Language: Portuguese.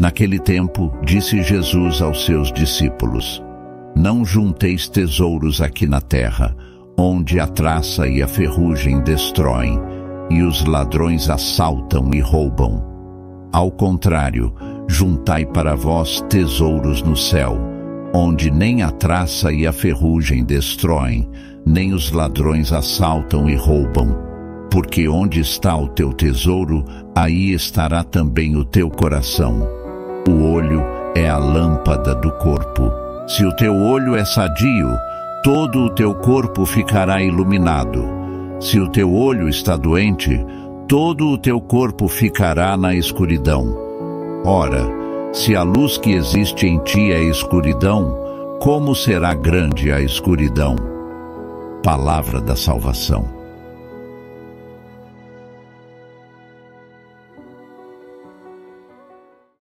Naquele tempo, disse Jesus aos seus discípulos: Não junteis tesouros aqui na terra, onde a traça e a ferrugem destroem, e os ladrões assaltam e roubam. Ao contrário, juntai para vós tesouros no céu, onde nem a traça e a ferrugem destroem, nem os ladrões assaltam e roubam. Porque onde está o teu tesouro, aí estará também o teu coração. O olho é a lâmpada do corpo. Se o teu olho é sadio, todo o teu corpo ficará iluminado. Se o teu olho está doente, todo o teu corpo ficará na escuridão. Ora, se a luz que existe em ti é escuridão, como será grande a escuridão? Palavra da salvação.